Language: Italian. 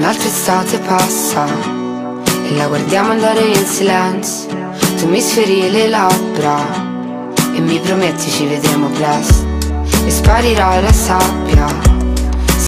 un'altra estate passa e la guardiamo andare in silenzio. Tu mi sferi le labbra e mi prometti ci vedremo presto e sparirà la sabbia